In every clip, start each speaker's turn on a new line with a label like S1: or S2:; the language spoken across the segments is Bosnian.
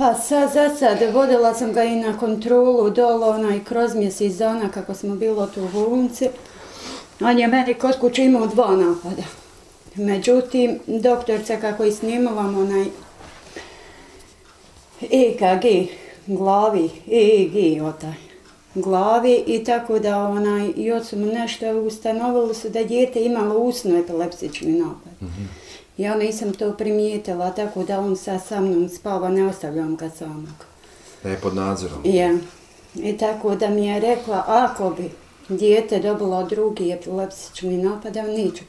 S1: Pa sa, za sad, vodila sam ga i na kontrolu dolo, onaj, kroz mjesec dana kako smo bilo tu u bolnici. On je meni kod kuće imao dva napada. Međutim, doktorca kako i snimavam onaj EKG glavi, EEG otaj glavi i tako da onaj, i od su mu nešto ustanovili su da djete imalo usno epilepsični napad. Mm -hmm. Ja nisam to primijetila, tako da on sa, sa mnom spava, ne ostavljam ga samog.
S2: Da je pod nadzorom.
S1: Ja. I tako da mi je rekla, ako bi djete dobilo drugi epilepsični napad, on neće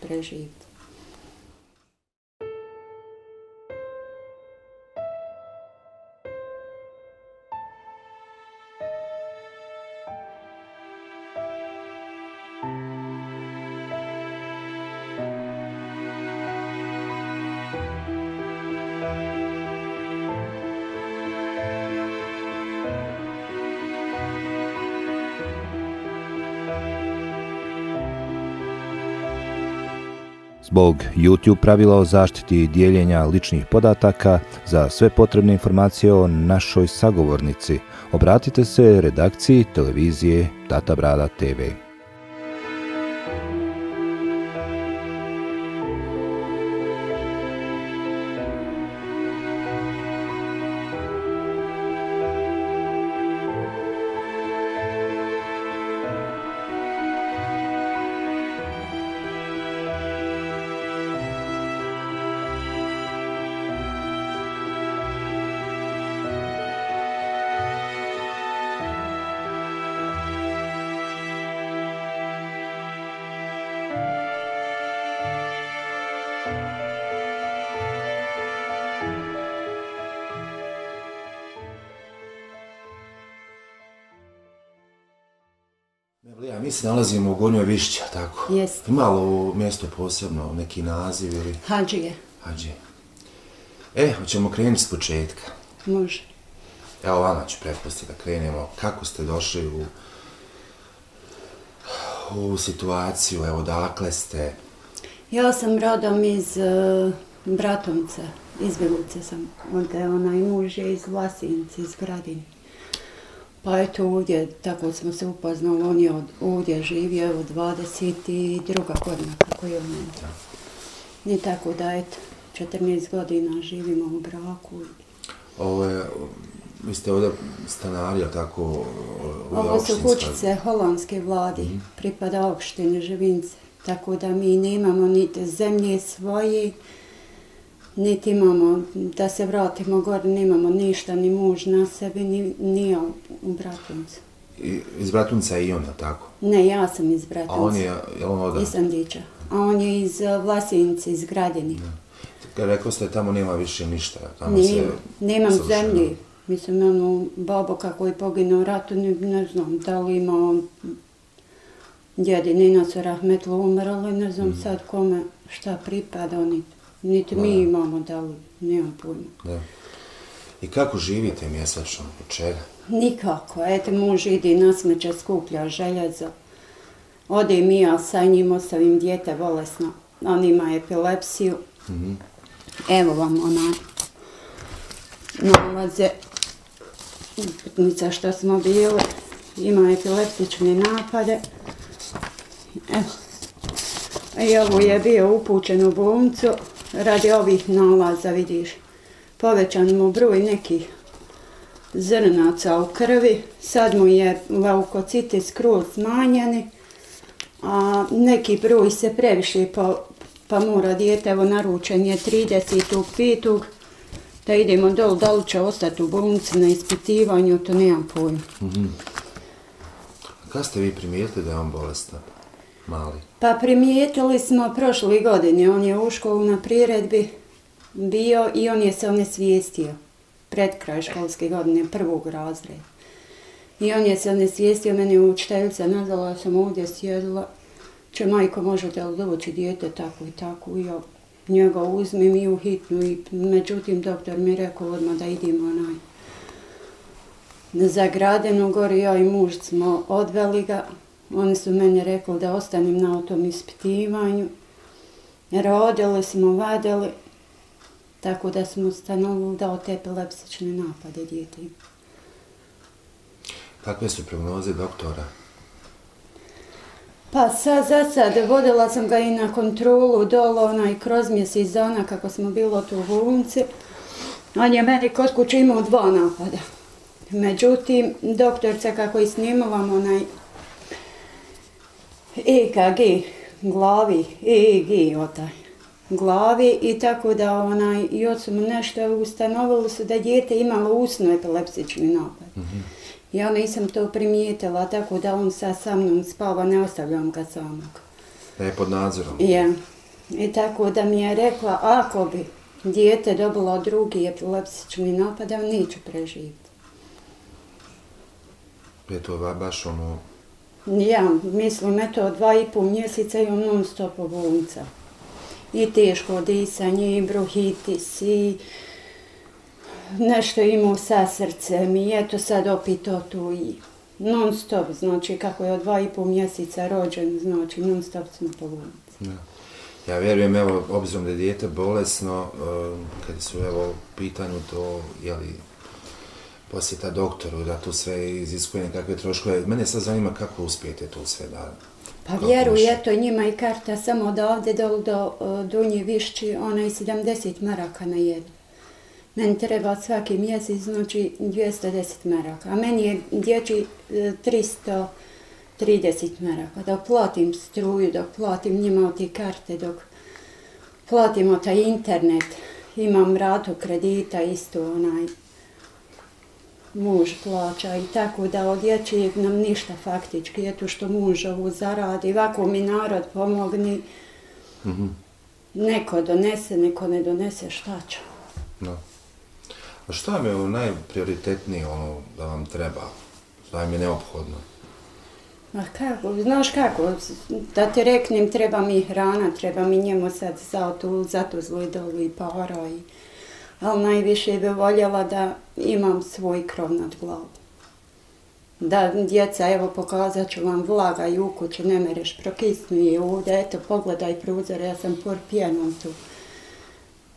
S3: Zbog YouTube pravila o zaštiti dijeljenja ličnih podataka za sve potrebne informacije o našoj sagovornici, obratite se redakciji televizije Tata Brada TV.
S2: Mi se nalazimo u Gornjoj Višća, tako?
S1: Jest.
S2: Ima li u mjestu posebno neki naziv ili...
S1: Hadžije.
S2: Hadžije. E, hoćemo krenuti s početka.
S1: Može.
S2: Evo, vama ću pretposti da krenemo. Kako ste došli u, u situaciju, evo, dakle ste...
S1: Ja sam rodom iz uh, Bratonca, iz Beluce sam. Onda je onaj muž je iz Vlasinci, iz Gradine. Pa eto ovdje, tako smo se upoznali, on je od, ovdje živio od 22. godina kako je on. I tako da eto, 14 godina živimo u braku.
S2: Ovo je, vi ste ovdje stanari, tako?
S1: Ovo su kućice holandske vladi, mm -hmm. pripada opštine Živince. Tako da mi nemamo niti zemlje svoje, niti imamo da se vratimo gore, nemamo ništa, ni muž na sebi, ni, ni u Bratuncu.
S2: I, iz Bratunca i on, tako?
S1: Ne, ja sam iz Bratunca.
S2: A on je, je on odan?
S1: Iz Sandića. A on je iz uh, Vlasinice, iz Gradini. Ja.
S2: Kad rekao ste, tamo nema više ništa. Tamo
S1: Nima, se nemam zemlji. Mislim, ono, babo kako je poginuo u ratu, ne, ne znam, da li ima on djedi Nina su rahmetlo umrli, ne znam mm. sad kome šta pripada, oni Niti mi imamo da li, nemam pojma. Da.
S2: I kako živite mjesečno? Od čega?
S1: Nikako. Eto, muž ide na smeće, skuplja željezo. Ode mi ja sa njim, ostavim djete bolesno. On ima epilepsiju. Mm -hmm. Evo vam ona nalaze putnica što smo bili. Ima epileptične napade. Evo. I ovo je bio upućen u bolnicu radi ovih nalaza, vidiš, povećan mu broj nekih zrnaca u krvi, sad mu je leukociti skroz smanjeni, a neki broj se previše pa, pa mora dijete, evo naručen je 35. da idemo dol, da li će ostati u bolnici na ispitivanju, to nemam pojma. Mm -hmm.
S2: Kada ste vi primijetili da je on bolestan? Mali?
S1: Pa primijetili smo prošle godine, on je u školu na priredbi bio i on je se onesvijestio pred kraj školske godine, prvog razreda. I on je se onesvijestio, meni u učiteljica nazvala, sam ovdje sjedila, će majko možete li doći dijete tako i tako, i ja njega uzmem i u hitnu, i međutim doktor mi rekao odmah da idemo onaj za gradenu gori, ja i muž smo odveli ga, Oni su meni rekli da ostanem na tom ispitivanju. Rodili smo, vadili. Tako da smo ustanovili da od epilepsične napade djete. ima.
S2: Kakve su prognoze doktora?
S1: Pa sad, za sad, vodila sam ga i na kontrolu dolo, onaj, kroz mjesec dana kako smo bilo tu u bolnici. On je meni kod kuće imao dva napada. Međutim, doktorca kako i snimavam onaj EKG glavi, EEG otaj glavi i tako da onaj, još su mu nešto ustanovili su da dijete imalo usno epilepsični napad. Ja nisam to primijetila, tako da on sad sa mnom spava, ne ostavljam ga samog.
S2: Da je pod nadzorom.
S1: Ja. I tako da mi je rekla, ako bi dijete dobilo drugi epilepsični napad, on neće preživjeti.
S2: Je to ba- baš ono...
S1: Ja, mislim, eto, dva i pol mjeseca i on non stop bolnica. I teško disanje, i brohitis, i nešto imao sa srcem, i eto sad opet to tu i non stop, znači kako je od dva i pol mjeseca rođen, znači non stop smo po bolnici.
S2: Ja. Ja vjerujem, evo, obzirom da je dijete bolesno, eh, kad su, evo, pitanju to, jeli, posjeta doktoru, da to sve iziskuje nekakve troškove. Mene sad zanima kako uspijete to sve da...
S1: Pa
S2: kako
S1: vjeruj,
S2: više?
S1: eto njima i karta samo od ovde do, do e, Dunje Višći, ona je 70 maraka na jednu. Meni treba svaki mjesec, znači 210 maraka, a meni je dječji e, 330 maraka. Dok platim struju, dok platim njima od te karte, dok platimo taj internet, imam ratu kredita isto onaj, muž plaća i tako da od dječjeg nam ništa faktički, eto što muž ovu zaradi, ovako mi narod pomogni,
S2: Mhm.
S1: neko donese, neko ne donese, šta ću?
S2: Da. A šta vam je ono najprioritetnije ono da vam treba? Šta vam je neophodno?
S1: Ma kako, znaš kako, da ti reknem, treba mi hrana, treba mi njemu sad za tu, za tu zlidolu i para i... Ali najviše bi voljela da imam svoj krov nad glavom. Da djeca, evo pokazat ću vam vlaga i u kući, ne mereš, prokisnu je ovdje, eto pogledaj prozor, ja sam por pijenom tu.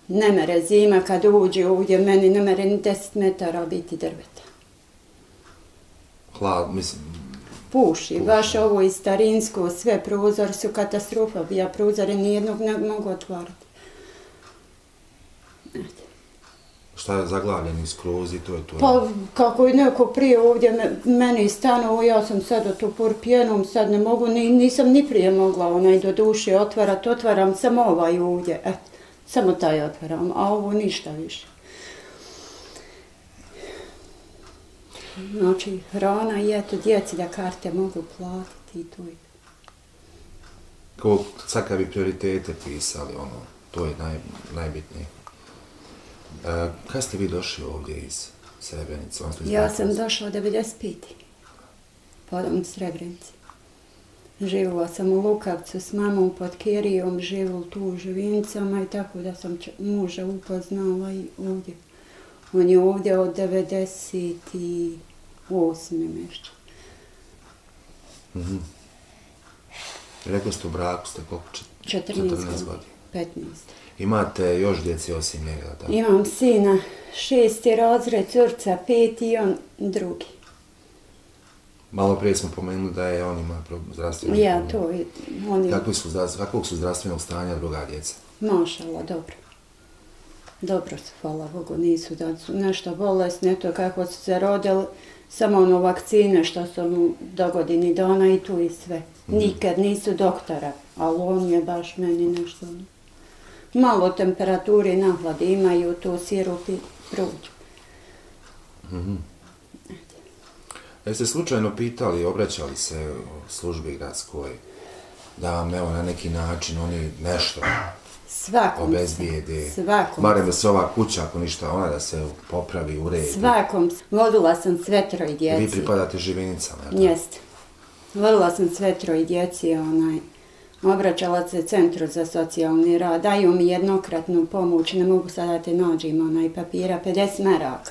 S1: Ne mere zima kad uđe ovdje, meni ne mere ni 10 metara biti drveta.
S2: Hlad, mislim,
S1: puši, baš ovo i starinsko, sve prozor su katastrofa, ja prozore nijednog ne mogu otvoriti. Eto.
S2: Šta je zaglavljeni skroz i to je to.
S1: Pa kako je neko prije ovdje me, meni stanovo, ja sam sad por pijenom, sad ne mogu, ni, nisam ni prije mogla onaj do duše otvarat, otvaram samo ovaj ovdje, eto, samo taj otvaram, a ovo ništa više. Znači, hrana i eto, djeci da karte mogu platiti i to je.
S2: Ko, sad kad bi prioritete pisali, ono, to je naj, najbitnije. E, kad ste vi došli ovdje iz Srebrenice?
S1: Ja sam došla 95. Podom Srebrenici. Živjela sam u Lukavcu s mamom pod Kirijom, živjela tu u Živincama i tako da sam muža upoznala i ovdje. On je ovdje od 98. nešto.
S2: Mhm. Rekli ste u braku ste koliko? Čet-
S1: 14,
S2: 14
S1: godina.
S2: Godina.
S1: 15.
S2: Imate još djeci osim njega, tako?
S1: Imam sina, šesti razred, curca, peti i on drugi.
S2: Malo prije smo pomenuli da je on ima zdravstveni
S1: Ja, to je, on je...
S2: Kakvi su, kakvog su zdravstvenog stanja druga djeca?
S1: Mašala, dobro. Dobro su, hvala Bogu, nisu da su nešto bolesne, to kako su se rodili, samo ono vakcine što su mu do godini dana i tu i sve. Nikad nisu doktora, ali on je baš meni nešto... ono. Malo temperature i nahlade imaju, to sirupi prođu.
S2: Jeste slučajno pitali, obraćali se službi gradskoj, da vam evo na neki način oni nešto
S1: Svakom
S2: obezbijede,
S1: svakom
S2: barem da se ova kuća, ako ništa, ona da se popravi, uredi.
S1: Svakom. Vodila sam sve troj
S2: Vi
S1: djeci.
S2: pripadate živinicama, jel'?
S1: Jeste. Vodila sam sve troj djeci, onaj, obraćala se centru za socijalni rad, daju mi jednokratnu pomoć, ne mogu sada da te nađim onaj papira, 50 maraka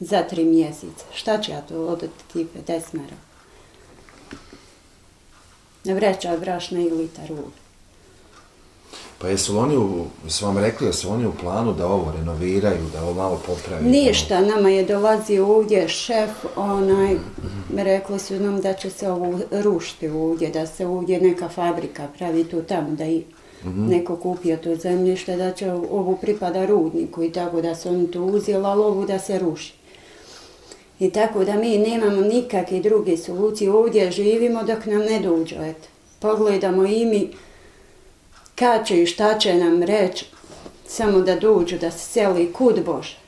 S1: za tri mjeseca. Šta će ja to odati ti 50 maraka? Vreća od brašna i litar ulja.
S2: Pa jesu oni, u, su vam rekli, jesu oni u planu da ovo renoviraju, da ovo malo popravi?
S1: Ništa, nama je dolazio ovdje šef, onaj, rekli su nam da će se ovo rušiti ovdje, da se ovdje neka fabrika pravi tu tamo, da i neko kupio to zemljište, da će ovo pripada rudniku i tako da se oni to uzeli, ali ovo da se ruši. I tako da mi nemamo nikakve druge solucije, ovdje živimo dok nam ne dođe, eto. Pogledamo i mi kad će i šta će nam reći, samo da dođu, da se seli kud Bože.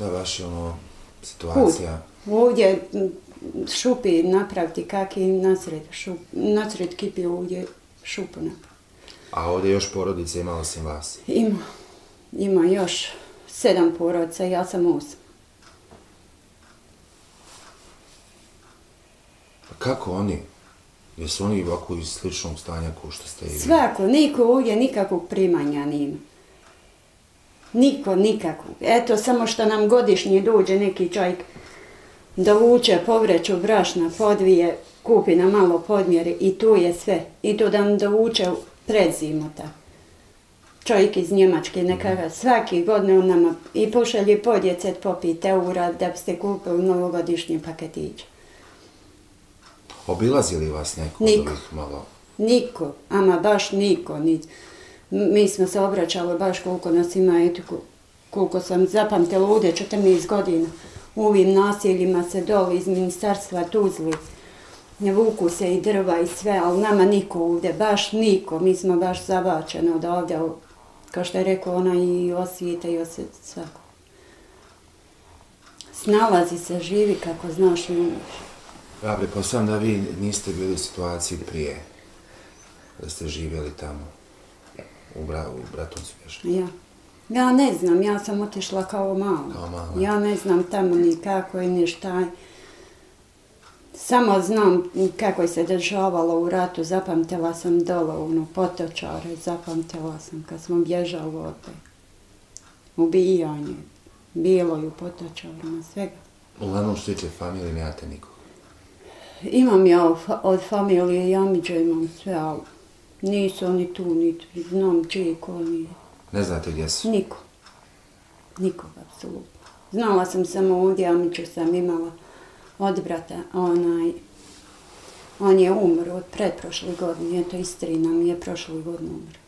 S2: Da, baš je ono, situacija.
S1: Kud? Ovdje šupi napraviti kaki nasred, šup, nasred kipi ovdje šupu napraviti.
S2: A ovdje još porodice ima osim vas.
S1: Ima, ima još sedam porodica, ja sam osam.
S2: Pa kako oni? Jesu oni ovako iz sličnog stanja kao što ste i vi?
S1: Svako, niko ovdje nikakvog primanja nima. Niko, nikakvog. Eto, samo što nam godišnje dođe neki čovjek da uče povreću brašna, podvije, kupi na malo podmjere i to je sve. I to da nam da uče pred tako. Čovjek iz Njemačke nekada svaki godine on nama i pošalje po djecet popite pet da biste kupili novogodišnji paketić.
S2: Obilazi li vas neko
S1: Niko.
S2: od ovih malo?
S1: Niko, ama baš niko. Ni, mi smo se obraćali baš koliko nas ima, eto, ko- koliko sam zapamtila ovdje 14 godina. U ovim naseljima se doli iz ministarstva Tuzli. Vuku se i drva i sve, ali nama niko ovdje, baš niko. Mi smo baš zabačeni od ovdje, kao što je rekao ona i osvijeta i osvijeta svako. Snalazi se, živi kako znaš i umiješ.
S2: Ja pretpostavljam da vi niste bili u situaciji prije, da ste živjeli tamo, u, bra, u Bratuncu još.
S1: Ja. Ja ne znam, ja sam otišla kao mala.
S2: Kao mala.
S1: Ja ne znam tamo ni kako je, ni šta je. Samo znam kako je se dešavalo u ratu, zapamtila sam dole ono potočare, zapamtila sam kad smo bježali od ubijanje, bilo je u potočarima, svega.
S2: Uglavnom što tiče familije, nemate nikog.
S1: Imam ja od fa- od familije Jamiđa, imam sve, ali nisu oni tu, niti znam čiji ko nije.
S2: Ne znate gdje su?
S1: Niko. Nikog, apsolutno. Znala sam samo ovdje, Amiću sam imala od brata, onaj, on je umro od pretprošle godine, eto istrina mi je prošle godine umro.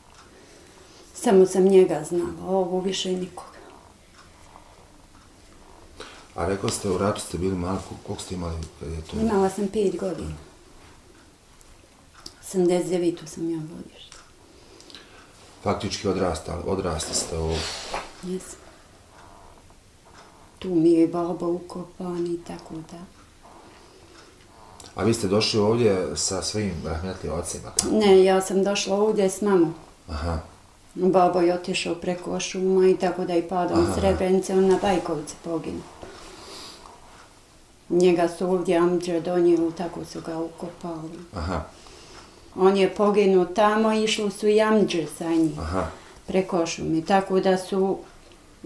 S1: Samo sam njega znala, ovo više nikoga.
S2: A rekao ste u ratu ste bili mali, kol- koliko ste imali kad je to?
S1: Imala sam pet godina. 89. sam ja godište.
S2: Faktički odrastali, odrasli ste u...
S1: Jesam. Tu mi je baba ukopan i tako da.
S2: A vi ste došli ovdje sa svojim rahmetli ocima, tako?
S1: Ne, ja sam došla ovdje s mamom.
S2: Aha.
S1: Babo je otišao preko šuma i tako da je padao
S2: Aha.
S1: iz Srebrenice, on na Bajkovici poginuo. Njega su ovdje Amđe donijeli, tako su ga ukopali.
S2: Aha,
S1: On je poginuo tamo, išli su i Amđe sa njim
S2: aha.
S1: preko šume. Tako da su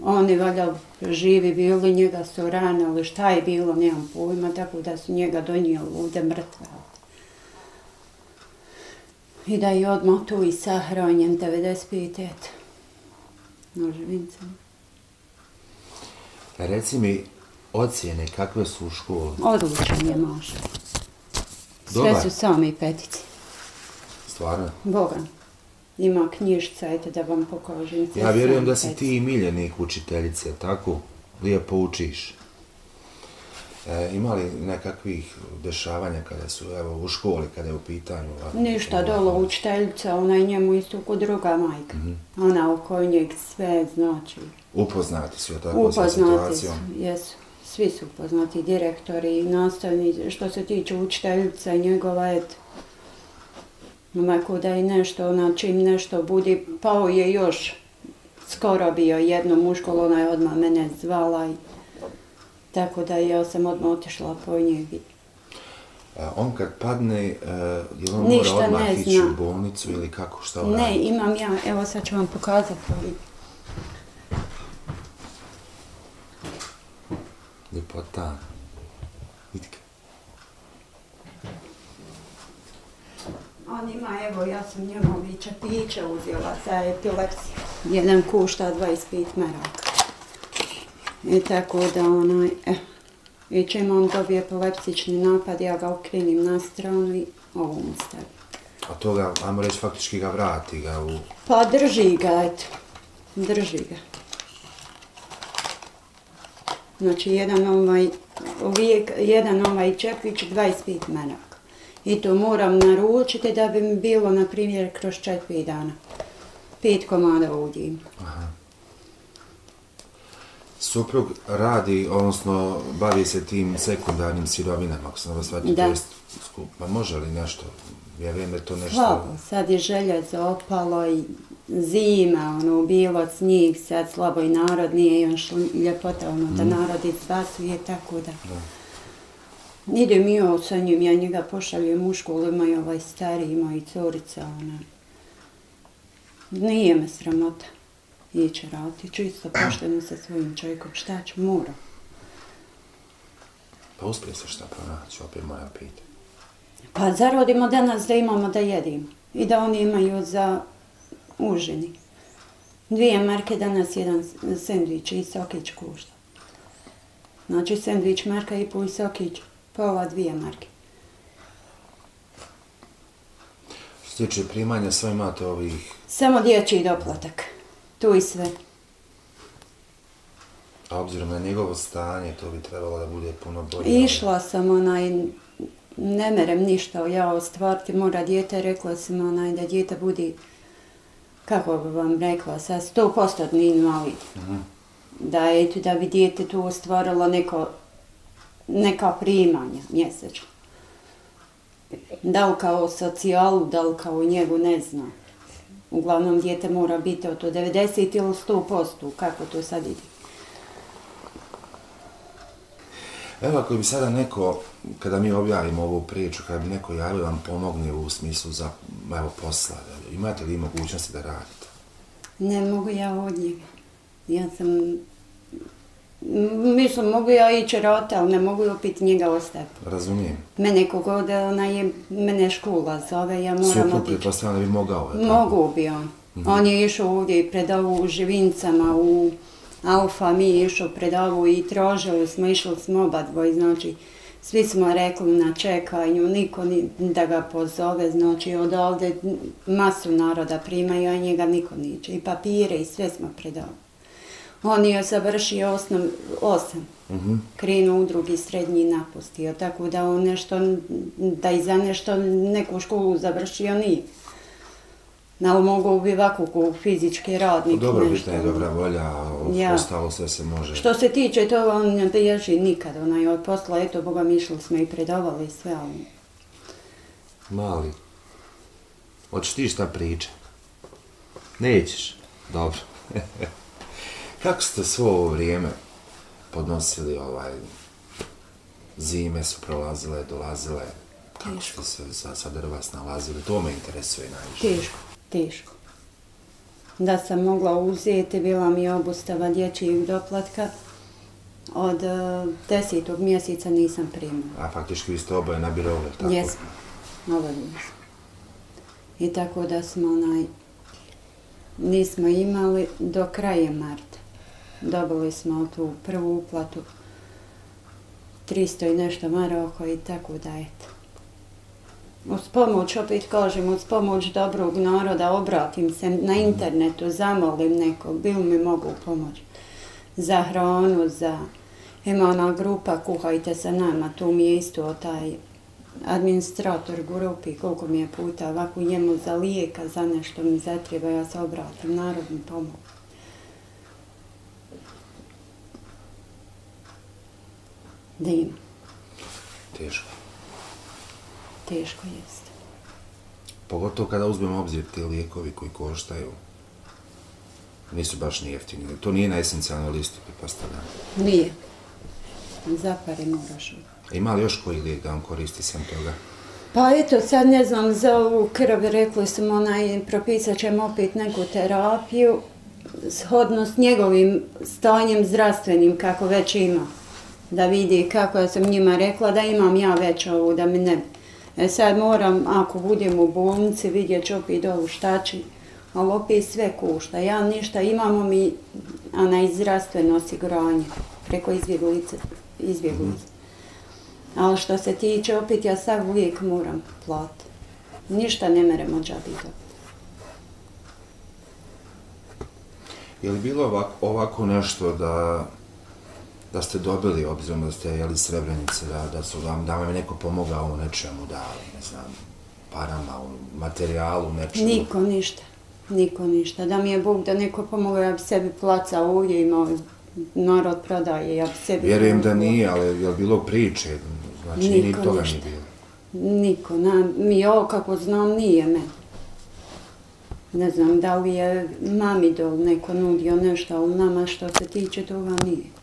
S1: oni valjda živi bili, njega su ranili, šta je bilo, nemam pojma, tako da su njega donijeli ovdje mrtva. I da je odmah tu i sahranjen 95. eto. Na živincama.
S2: Reci mi, ocjene kakve su u školi?
S1: Odličan je maša. Sve
S2: Dobar.
S1: su sami petici.
S2: Stvarno?
S1: Boga. Ima knjižica, eto da vam pokažem.
S2: Ja vjerujem da si
S1: petici.
S2: ti miljenik učiteljice, tako? Lijepo učiš. E, ima li nekakvih dešavanja kada su, evo, u školi, kada je u pitanju? ovako-
S1: Ništa dolo učiteljica, ona je njemu isto kod druga majka.
S2: Mhm.
S1: Ona oko njeg sve znači.
S2: Upoznati su, je tako, sa
S1: Upoznati su,
S2: situacijom?
S1: jesu. Svi su upoznati, direktori i nastavnici. Što se tiče učiteljica i njegova, eto. Ovako da je nešto, ona čim nešto budi, pao je još skoro bio jednom u školu, ona je odmah mene zvala i tako da ja sam odmah otišla po njeg.
S2: on kad padne, e, je on
S1: Ništa
S2: mora odmah
S1: ne
S2: ići u bolnicu ili kako, šta on
S1: Ne,
S2: radi?
S1: imam ja, evo sad ću vam pokazati ovaj.
S2: Ljepota. Vidite.
S1: On On ima, evo, ja sam njemu ovi čepiće uzela za epilepsiju. Jedan kušta 25 maraka. I tako da onaj, eh, i čim on dobije epilepsični napad, ja ga okrenim na stranu i ovo mu stavim.
S2: A to ga, ajmo reći, faktički ga vrati ga u...
S1: Pa drži ga, eto. Drži ga. Znači, jedan ovaj, uvijek, jedan ovaj čepić, 25 maraka. I to moram naručiti da bi mi bilo, na primjer, kroz četiri dana. Pet komada udim.
S2: Aha. Suprug radi, odnosno bavi se tim sekundarnim sirovinama, ako sam vas shvatio,
S1: Da.
S2: skup. Pa može li nešto? Ja vjerujem da je to nešto...
S1: Slabo, sad je željezo opalo i zima, ono, bilo snijeg, sad slabo i narod nije još ljepota, ono, da narod izbasuje, tako da. Idem i ja sa njim, ja njega pošaljem u školu, ima i ovaj stari, ima i curica, ona. Nije me sramota ići raditi, čisto pošteno sa svojim čovjekom, šta ću, moram.
S2: Pa uspije se šta pronaći, opet moja pita.
S1: Pa zarodimo danas da imamo da jedimo i da oni imaju za užini. Dvije marke danas jedan sendvič i sokić košta. Znači sendvič marka i pol i sokić pola dvije marke.
S2: Što se tiče primanja, sve imate ovih...
S1: Samo dječji doplatak. Tu i sve.
S2: A obzirom na njegovo stanje, to bi trebalo da bude puno bolje.
S1: Išla sam onaj, ne merem ništa ja ostvariti, mora dijete, rekla sam onaj da dijete budi, kako bi vam rekla, sa 100% invalid. Da, eto, da bi dijete tu ostvarilo neko, neka primanja mjesečno. Da li kao socijalu, da li kao njegu, ne znam. Uglavnom, dijete mora biti od 90 ili 100%, kako to sad ide.
S2: Evo ako bi sada neko, kada mi objavimo ovu priču, kada bi neko javio vam pomogne u smislu za, evo, posla, imate li mogućnosti da radite?
S1: Ne mogu ja od njega. Ja sam... Mislim, mogu ja ići rata, ali ne mogu opet njega ostaviti.
S2: Razumijem.
S1: Mene kogod, ona je, mene škola zove, ja moram
S2: Suprug
S1: otići.
S2: pretpostavljam da bi mogao, je?
S1: Mogu bi on. On je išao ovdje i predavao u Živincama, u Alfa, mi je išao predavao i tražili smo, išli smo oba dvoj, znači svi smo rekli na čekanju, niko ni, da ga pozove, znači od ovde masu naroda primaju, a njega niko niče. I papire i sve smo predavali. On je završio osnov, osam,
S2: Mhm.
S1: krenuo u drugi srednji napustio, tako da on nešto, da i za nešto neku školu završio nije. Ali mogu bi ovako ko fizički radnik
S2: Dobro,
S1: nešto.
S2: bitna je dobra volja,
S1: Ja.
S2: ostalo sve se može.
S1: Što se tiče toga, on ne bježi nikad, onaj od posla, eto, Boga mi išli smo i predavali sve, ali
S2: Mali. Hoćeš ti šta priča? Nećeš? Dobro. Kako ste svo ovo vrijeme podnosili ovaj... Zime su prolazile, dolazile. Kako ste se sa, sa drva snalazili? To me interesuje najviše.
S1: teško, teško. Da sam mogla uzeti, bila mi obustava dječjeg doplatka, od eh, desetog mjeseca nisam primila.
S2: A faktički vi ste oboje na birovu, tako?
S1: Jesmo, obavili smo. I tako da smo onaj, nismo imali do kraja marta. Dobili smo tu prvu uplatu, 300 i nešto maroko i tako da eto. Uz pomoć, opet kažem, uz pomoć dobrog naroda obratim se na internetu, zamolim nekog, bil mi mogu pomoći za hranu, za... Ima ona grupa Kuhajte sa nama, tu mi je isto taj administrator grupi, koliko mi je puta ovako njemu za lijeka, za nešto mi zatreba, ja se obratim, narod mi pomogu. Da ima,
S2: Teško.
S1: teško jeste.
S2: Pogotovo kada uzmemo obzir te lijekovi koji koštaju. Nisu baš ni jeftini. To nije na esencijalnoj listi, pretpostavljam.
S1: Nije. Zapare moraš.
S2: A Ima li još koji lijek da on koristi sem toga?
S1: Pa eto, sad ne znam, za ovu krv rekli smo onaj, propisat ćemo opet neku terapiju, shodno s njegovim stanjem zdravstvenim, kako već ima. Da vidi kako ja sam njima rekla da imam ja već ovu, da mi ne E sad moram, ako budem u bolnici, vidjet ću opet dolu šta će, ali opet sve kušta. Ja ništa, imamo mi ana izrastveno osiguranje preko izbjeglice. izbjeglice. Ali što se tiče, opet ja sad uvijek moram platiti. Ništa ne meremo džabiti.
S2: Je li bilo ovako, ovako nešto da da ste dobili, obzirom da ste jeli srebrenice, da, da su vam, da vam je neko pomogao u nečemu, da, ne znam, parama, u materijalu, nečemu?
S1: Niko ništa, niko ništa. Da mi je Bog da neko pomogao, ja bi sebi placa ovdje imao, narod prodaje, ja bi sebi...
S2: Vjerujem da nije, ali je li bilo priče? Znači, niko ni toga ništa. nije bilo.
S1: Niko, na, mi ovo kako znam nije me. Ne znam da li je mami dol neko nudio nešto, ali nama što se tiče toga nije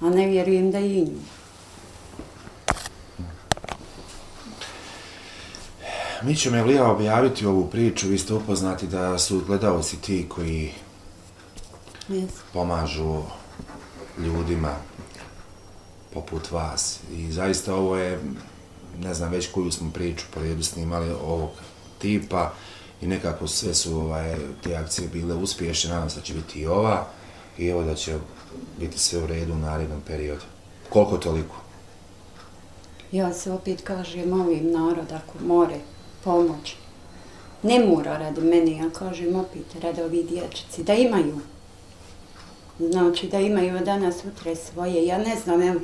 S1: a ne vjerujem da i nju.
S2: Mi ćemo Elija objaviti ovu priču, vi ste upoznati da su gledalci ti koji
S1: yes.
S2: pomažu ljudima poput vas. I zaista ovo je, ne znam već koju smo priču po redu snimali ovog tipa i nekako sve su ovaj, te akcije bile uspješne, nadam se da će biti i ova i evo da će biti sve u redu u narednom periodu. Koliko toliko?
S1: Ja se opet kažem, molim narod ako more pomoć. Ne mora radi meni, ja kažem opet radi ovi dječci, da imaju. Znači da imaju danas utre svoje. Ja ne znam, evo,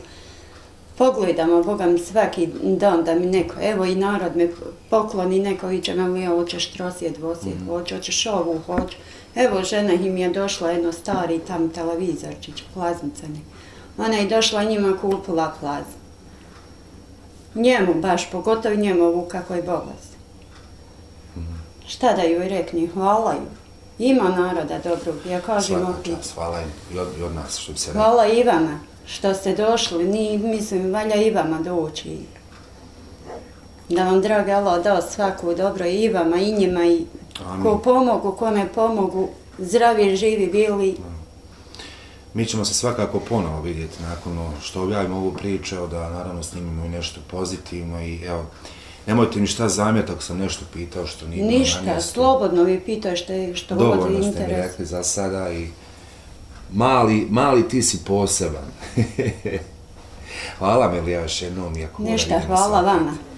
S1: pogledamo, Boga mi svaki dan da mi neko, evo i narod me pokloni, neko iće me li, hoćeš trosjet, dvosjet, mm -hmm. hoće, hoćeš ovu, hoće. Evo, žena im je došla jedno stari tam televizorčić, plazmicani. Ona je došla njima kupila plazmu. Njemu, baš pogotovo njemu ovu kako je bolest. Šta da joj rekni, hvala ju. Ima naroda dobrog, ja kažem
S2: Svaka opet. čas, hvala im i od, i od nas, što bi se
S1: rekao. Hvala i vama što ste došli, ni, mislim, valja i vama doći. Da vam, dragi Allah, dao svako dobro i vama, i njima, i Amin. ko pomogu, ko ne pomogu, zdravi, živi, bili.
S2: Mi ćemo se svakako ponovo vidjeti nakon što objavimo ovu priču, da naravno snimimo i nešto pozitivno i evo, nemojte mi šta zamjeti ako sam nešto pitao što nije
S1: Ništa, na mjestu. slobodno vi pitajte što interes.
S2: Dovoljno ste mi rekli za sada i mali, mali ti si poseban. hvala mi li još jednom.
S1: Ništa, hvala vama.